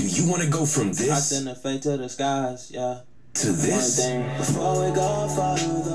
Do you want to go from this send the fate to the skies, yeah. to One this? thing before we go follow the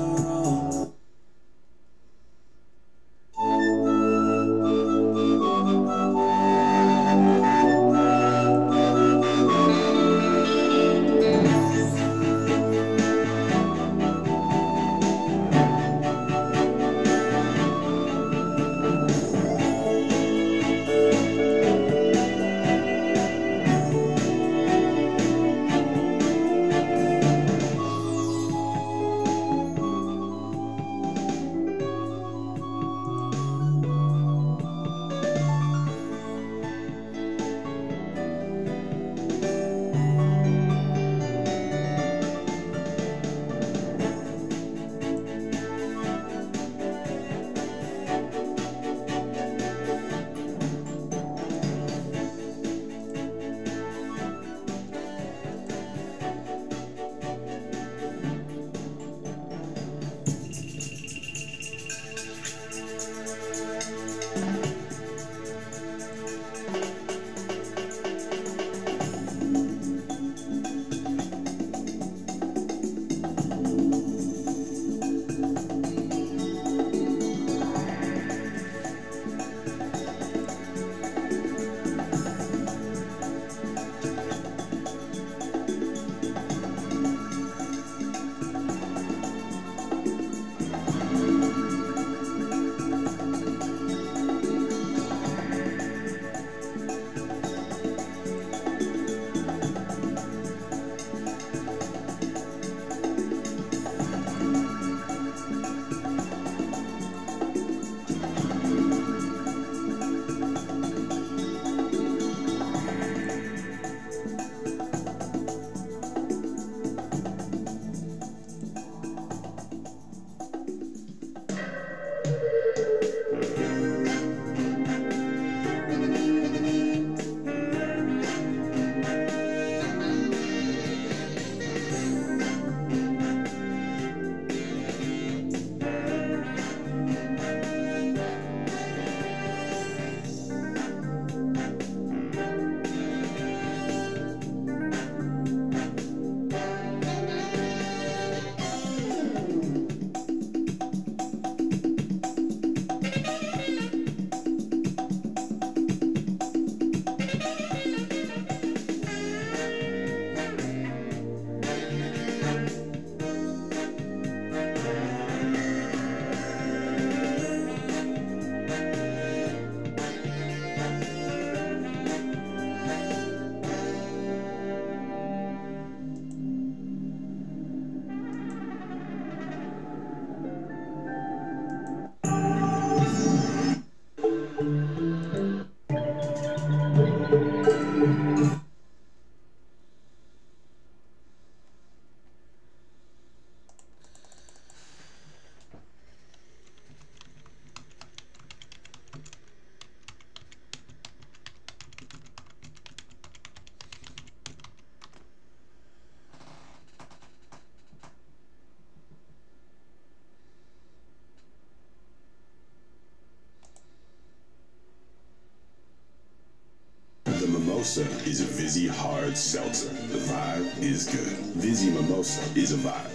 mimosa is a Vizzy hard seltzer. The vibe is good. Vizzy mimosa is a vibe.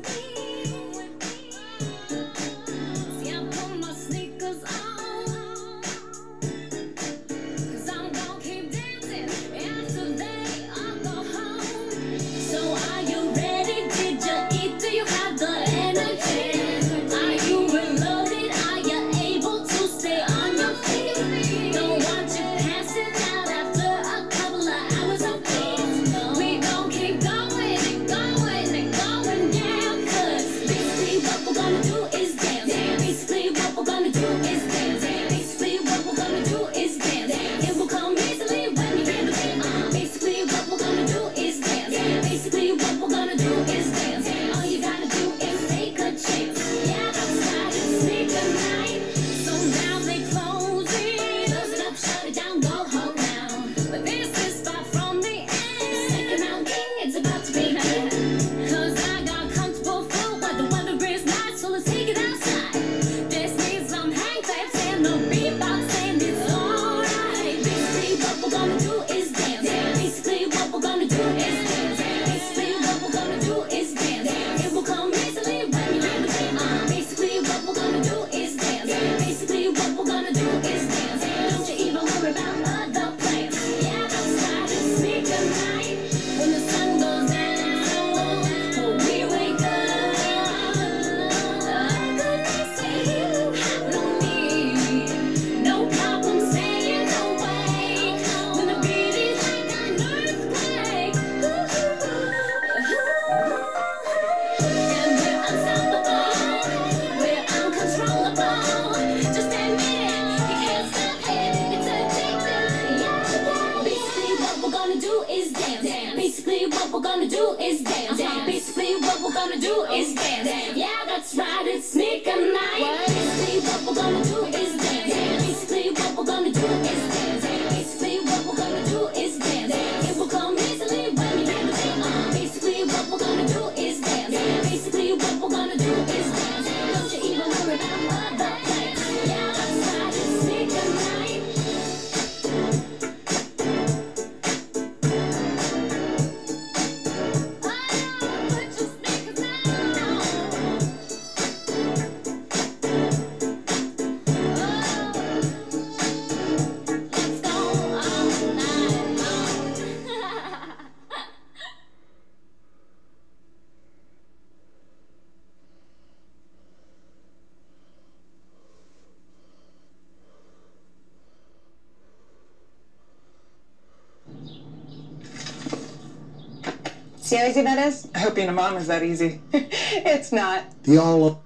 good. See how easy that is? I hope being a mom is that easy. it's not. The all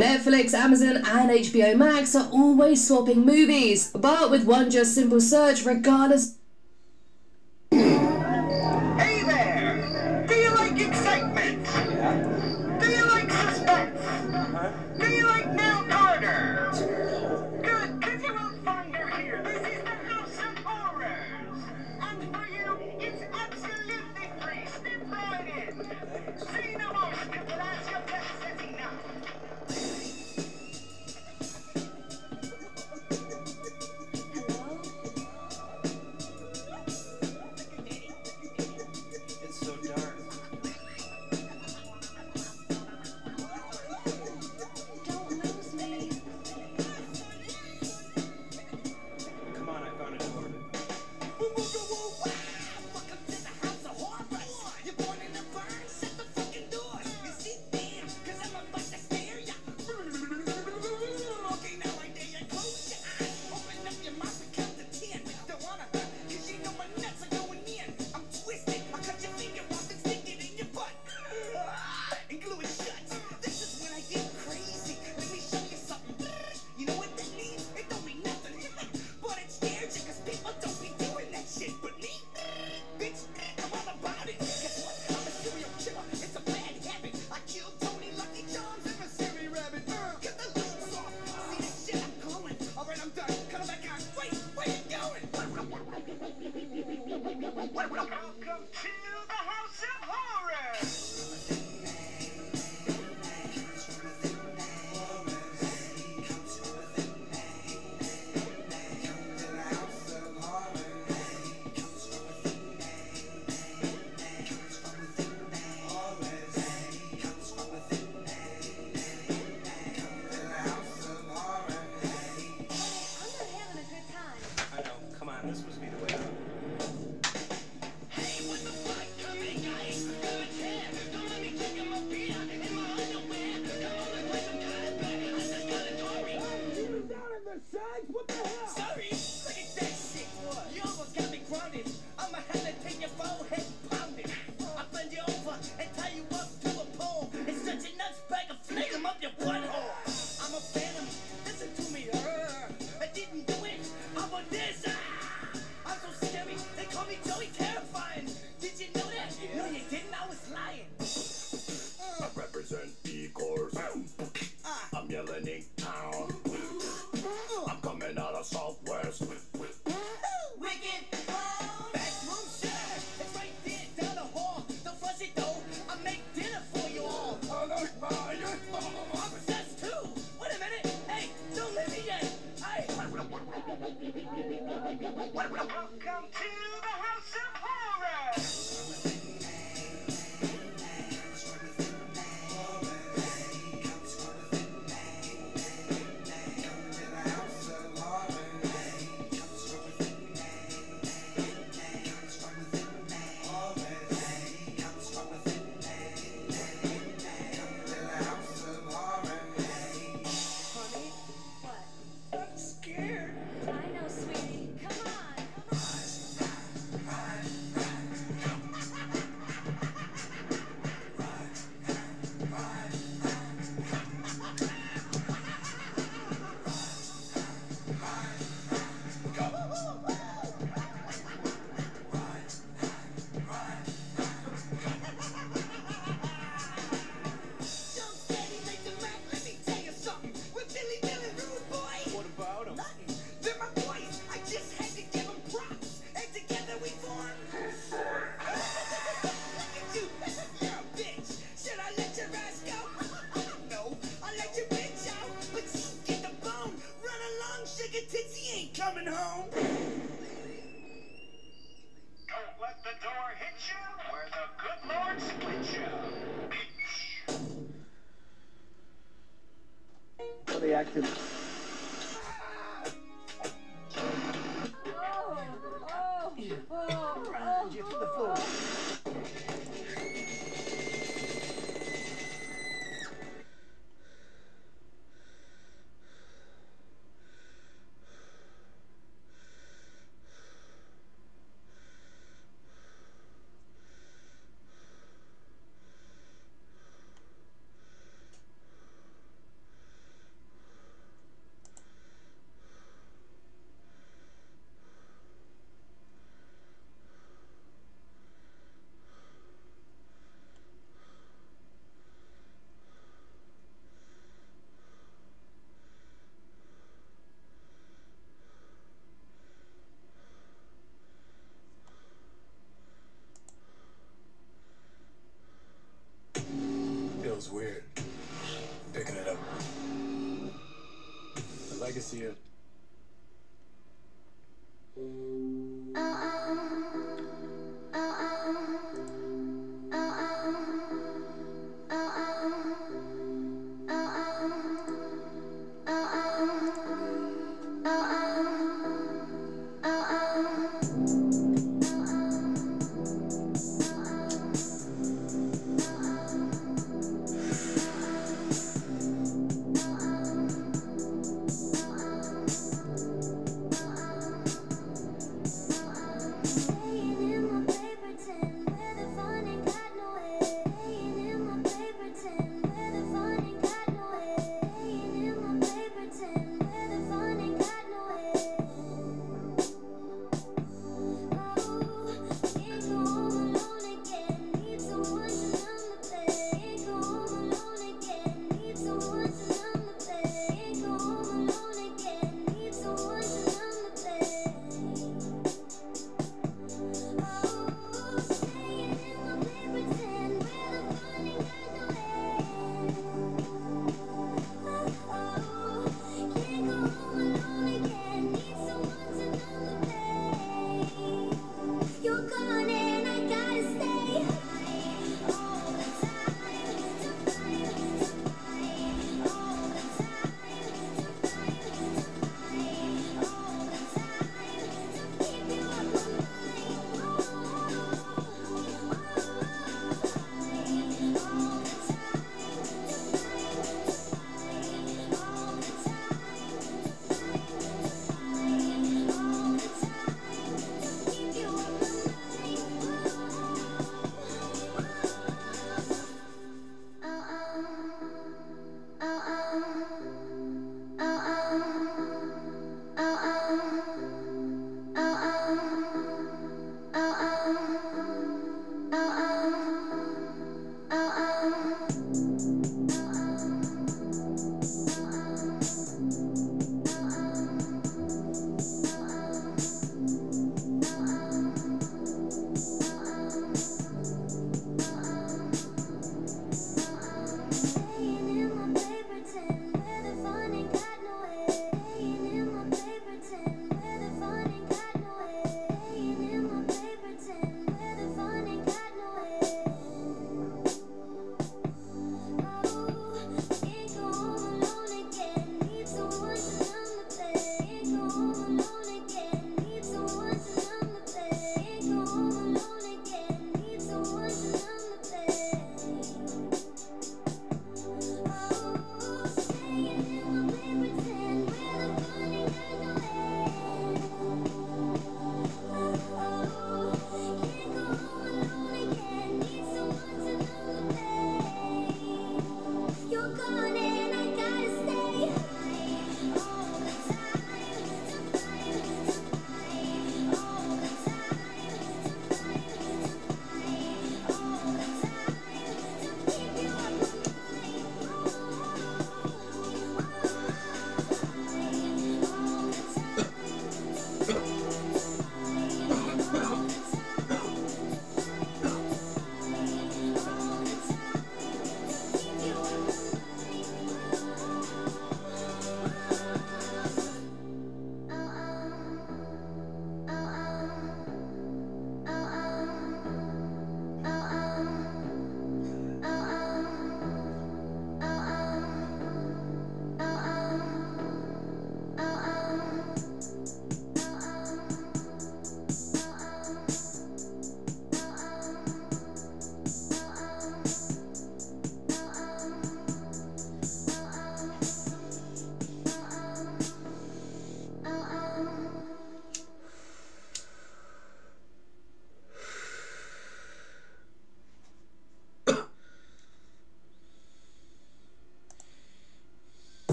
Netflix, Amazon, and HBO Max are always swapping movies, but with one just simple search, regardless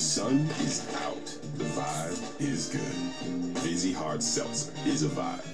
sun is out. The vibe is good. Vizzy Hard Seltzer is a vibe.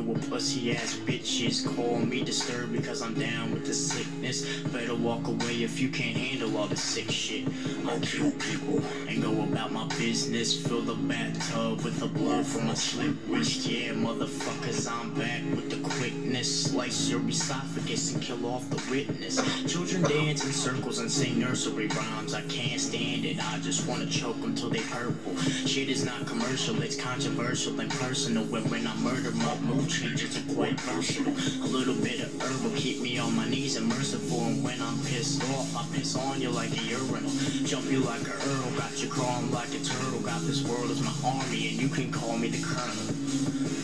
With pussy ass bitches. Call me disturbed because I'm down with the sickness. Better walk away if you can't handle all the sick shit. I'll kill people and go about my business. Fill the bathtub with the blood from a slit wrist. Yeah, motherfuckers, I'm back with the quickness. Slice your esophagus and kill off the witness. Children dance in circles and sing nursery rhymes. I can't stand it. I just wanna choke them till they purple. Shit is not commercial, it's controversial and personal. When when I murder, my mood changes are quite versatile. A little bit of herb will keep me on my knees and merciful. And when I'm pissed off, I piss on you like a urinal. Jump you like a earl, got you crawling like a turtle. Got this world as my army, and you can call me the colonel.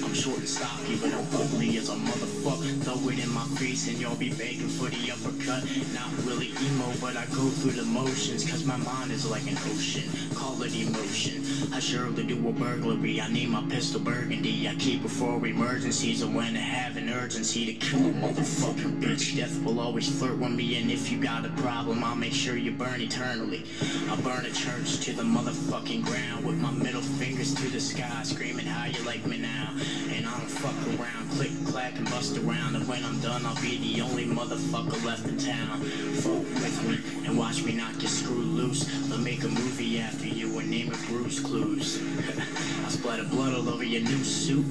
I'm short and stocky, but I'm ugly as a motherfucker. Throw it in my face and y'all be begging for the uppercut. Not really emo, but I go through the motions, cause my mind is like an ocean. Call it emotion. I surely do a burglary. I need my pistol burgundy. I keep it for emergencies or when I have an urgency to kill a motherfucking bitch. Death will always flirt with me, and if you got a problem, I'll make sure you burn eternally. I'll burn a church to the motherfucking ground with my middle fingers to the sky, screaming how you like me now. And I don't fuck around, click, clack, and bust around. And when I'm done, I'll be the only motherfucker left in town. Fuck with me and watch me knock your screw loose. They'll make a movie after you and name it Blue's Clues. I'll splatter blood all over your new suit.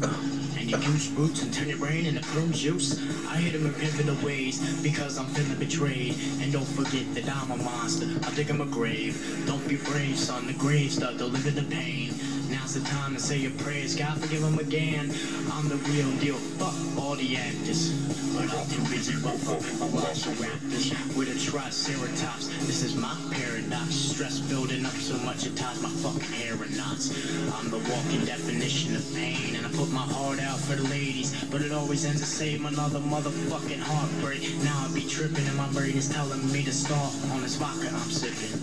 And your goose boots and turn your brain into prune juice. I hit him in pivotal ways because I'm feeling betrayed. And don't forget that I'm a monster. I'll dig him a grave. Don't be brave, son. The grave's dug. They'll live in the pain. The time to say your prayers. God forgive him again. I'm the real deal. Fuck all the actors. But I'm too busy velociraptors with a triceratops. This is my paradox. Stress building up so much it ties my fucking hair in knots. I'm the walking definition of pain. And I put my heart out for the ladies. But it always ends the same. Another motherfucking heartbreak. Now I be tripping and my brain is telling me to stop on this vodka I'm sipping.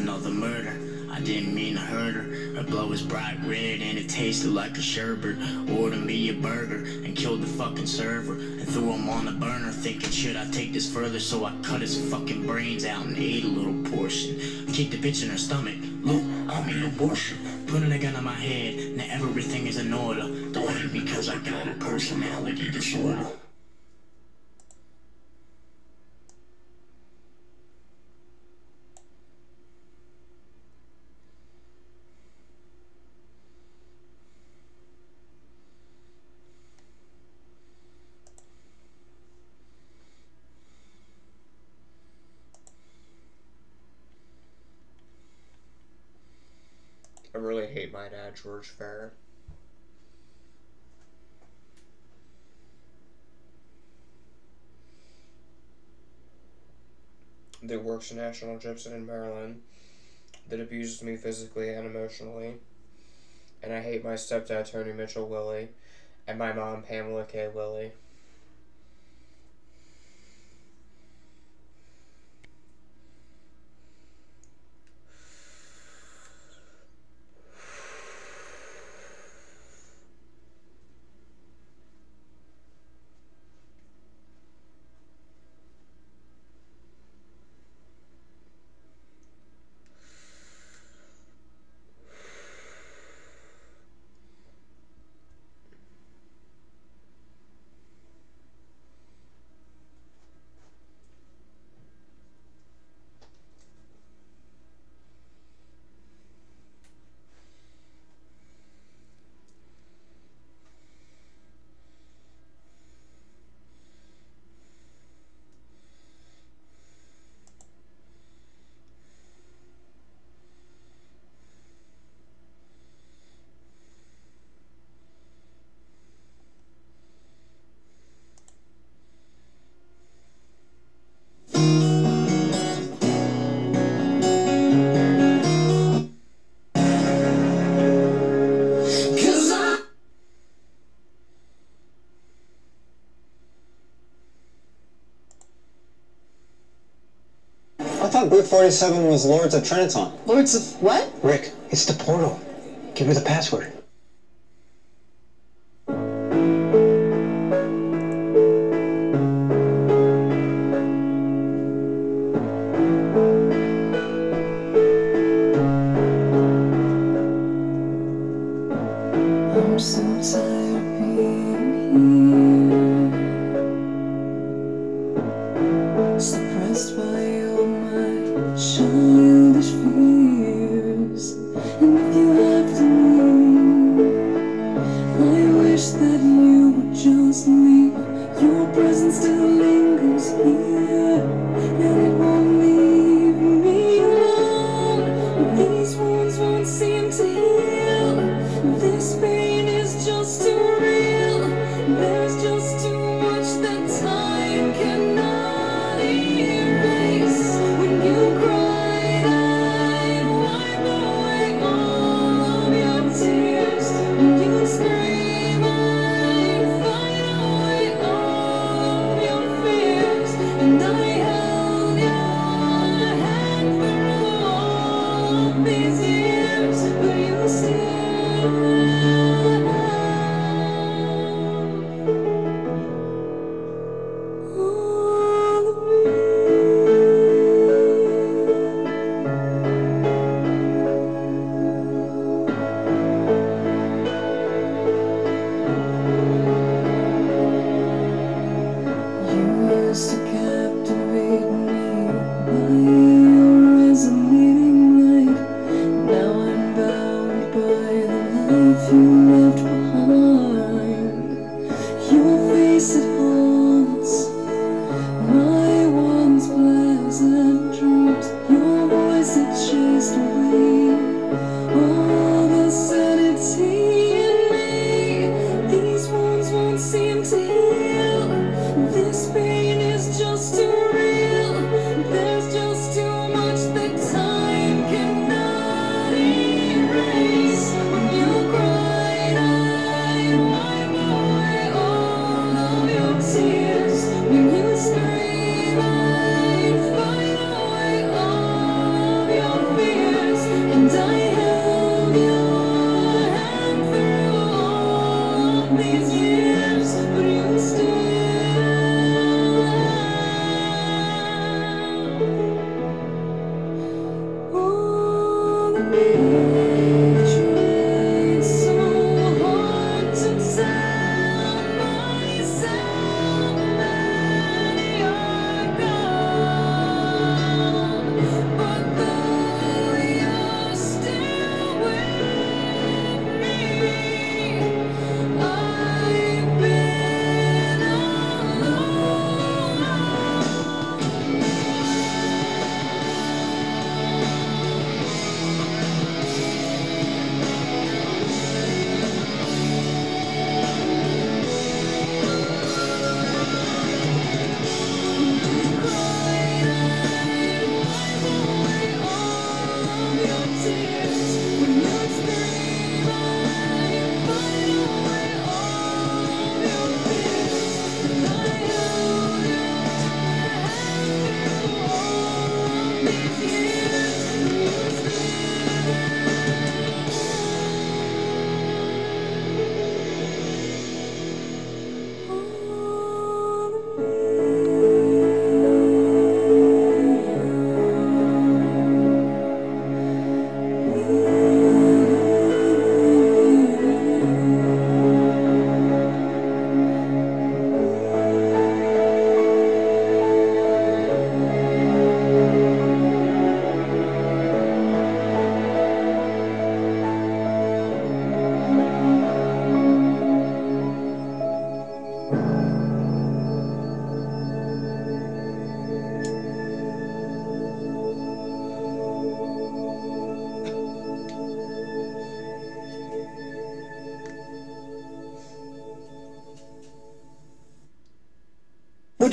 Another murder. I didn't mean to hurt her. Her blood was bright red and it tasted like a sherbet. Ordered me a burger and killed the fucking server. And threw him on the burner thinking, should I take this further? So I cut his fucking brains out and ate a little portion. Kicked the bitch in her stomach. Look, I mean abortion. Putting a gun on my head, now everything is in order. Don't hate because I got a personality disorder. I really hate my dad, George Fair. That works in National Gypsum in Maryland. That abuses me physically and emotionally. And I hate my stepdad, Tony Mitchell Willie. And my mom, Pamela K. Willie. I 47 was Lords of Triniton. Lords of what? Rick, it's the portal. Give me the password.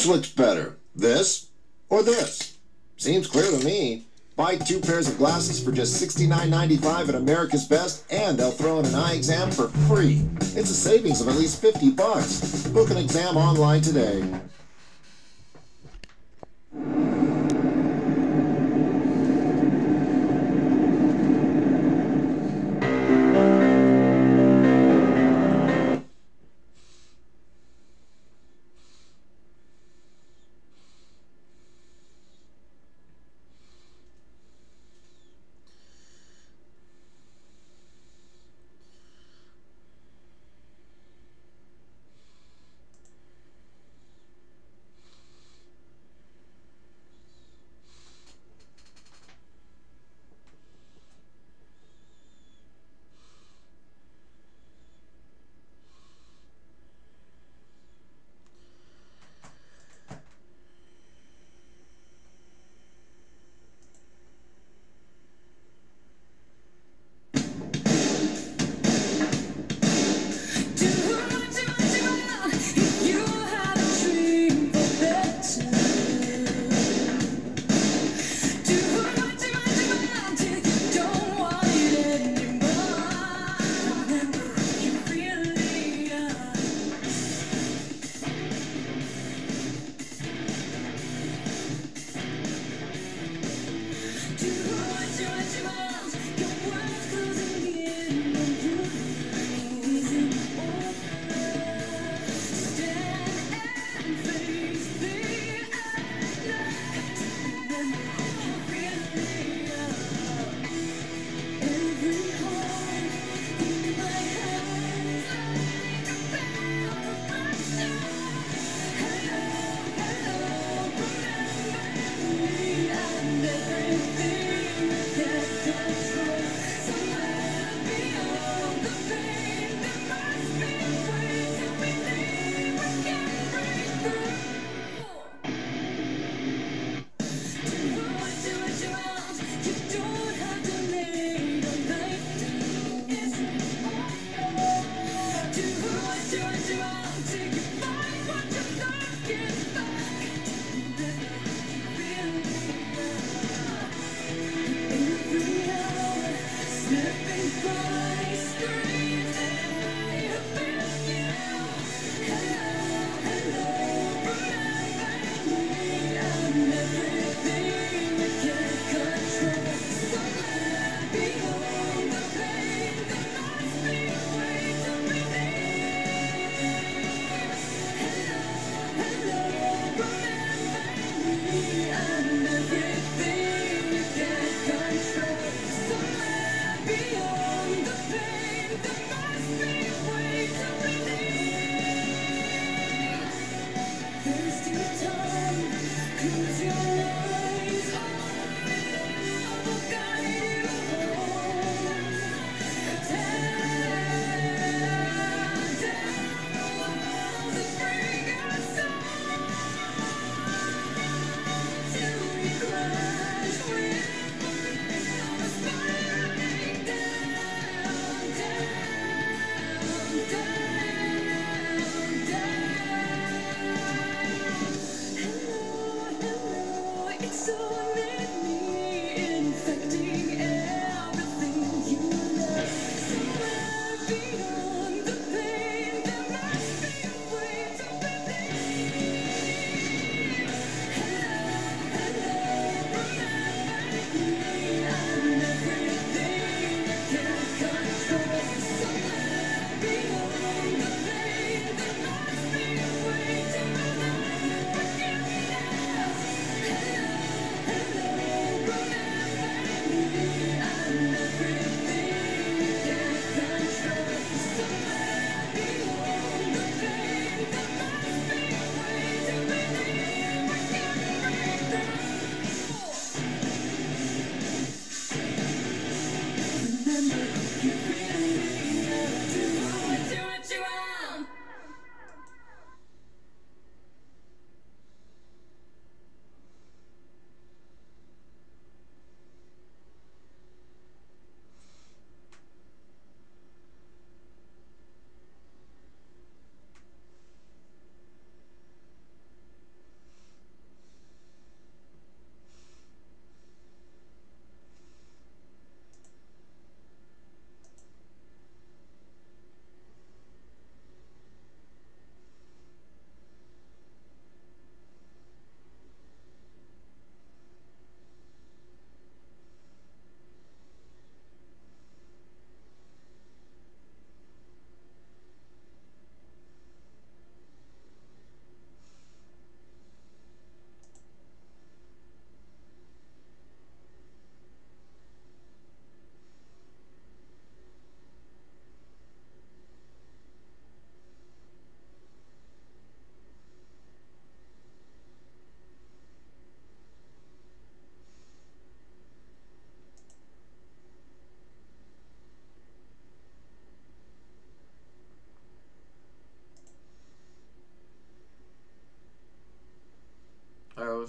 Which looks better, this or this? Seems clear to me. Buy two pairs of glasses for just $69.95 at America's Best, and they'll throw in an eye exam for free. It's a savings of at least 50 bucks. Book an exam online today.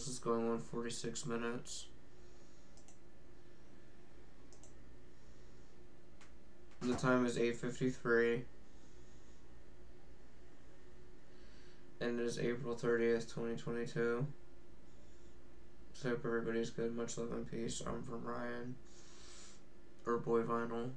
This is going on 46 minutes. The time is 8.53. And it is April 30th, 2022. So hope everybody's good. Much love and peace. I'm from Ryan. Or Boy Vinyl.